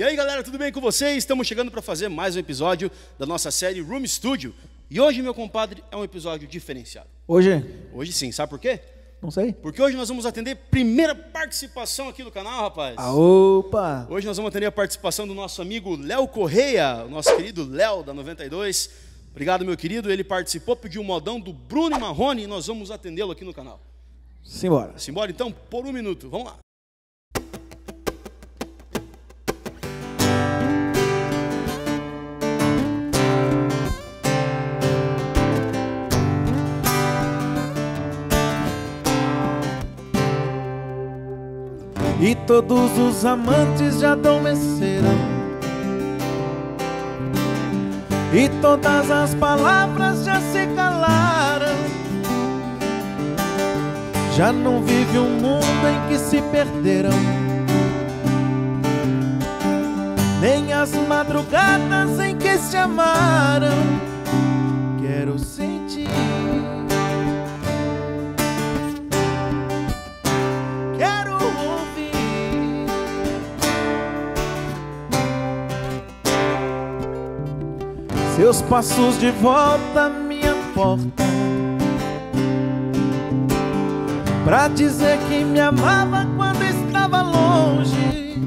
galera, tudo bem com vocês? Estamos chegando para fazer mais um episódio da nossa série Room Studio. E hoje, meu compadre, é um episódio diferenciado. Hoje? Hoje sim, sabe por quê? Não sei. Porque hoje nós vamos atender primeira participação aqui do canal, rapaz. Ah, opa! Hoje nós vamos atender a participação do nosso amigo Léo Correia, o nosso querido Léo da 92. Obrigado, meu querido. Ele participou, pediu um modão do Bruno e Marrone e nós vamos atendê-lo aqui no canal. Simbora. Simbora então, por um minuto. Vamos lá. E todos os amantes já adormeceram. E todas as palavras já se calaram. Já não vive um mundo em que se perderam. Nem as madrugadas em que se amaram. Quero sentir Seus passos de volta à minha porta. Pra dizer que me amava quando estava longe.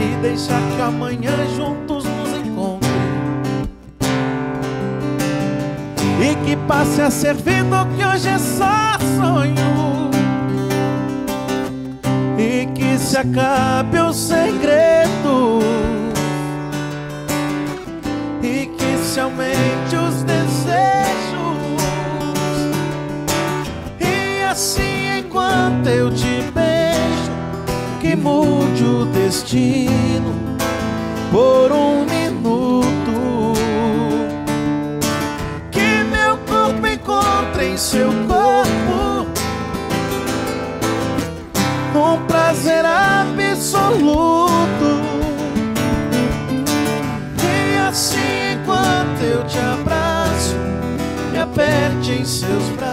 E deixar que amanhã juntos nos encontre. E que passe a ser vida que hoje é só sonho. E que se acabe enquanto eu te beijo Que mude o destino Por um minuto que meu corpo encontre em seu corpo um prazer absoluto. E assim, enquanto eu te abraço, me aperte em seus braços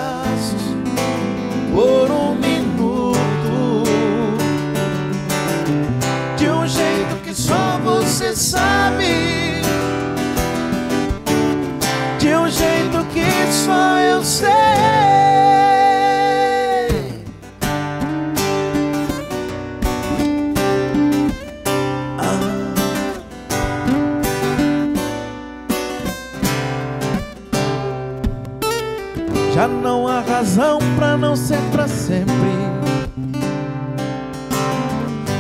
Já não há razão pra não ser pra sempre.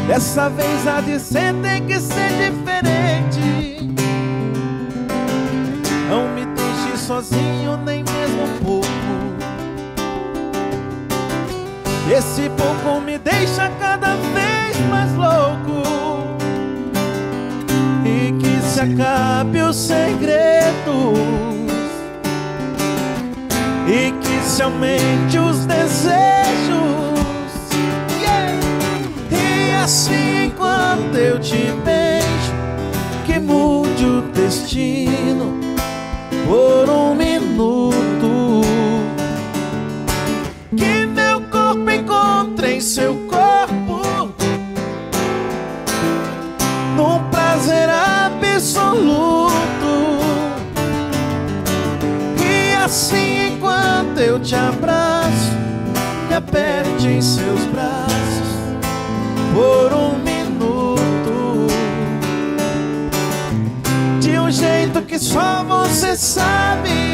Dessa vez a de ser tem que ser diferente. Não me deixe sozinho nem mesmo um pouco Esse pouco me deixa cada vez se os desejos Yeah! E assim enquanto eu te beijo Que mude o destino por um sabe.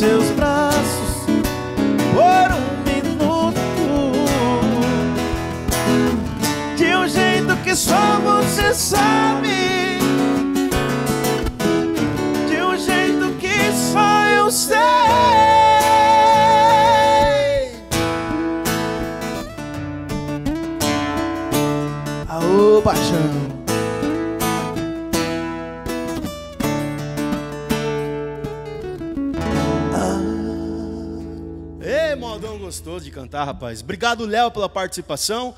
Seus braços por um minuto. De um jeito que só você sabe. Ê, modão gostoso de cantar, rapaz. Obrigado, Léo, pela participação.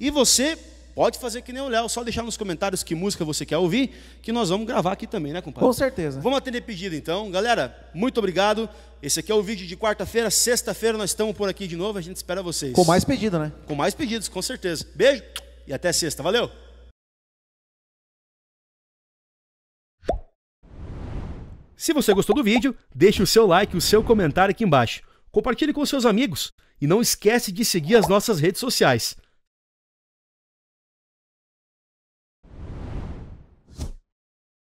E você pode fazer que nem o Léo, só deixar nos comentários que música você quer ouvir, que nós vamos gravar aqui também, né, compadre? Com certeza. Vamos atender pedido então. Galera, muito obrigado. Esse aqui é o vídeo de quarta-feira. Sexta-feira nós estamos por aqui de novo. A gente espera vocês. Com mais pedido, né? Com mais pedidos, com certeza. Beijo e até sexta. Valeu! Se você gostou do vídeo, deixe o seu like e o seu comentário aqui embaixo. Compartilhe com seus amigos e não esquece de seguir as nossas redes sociais.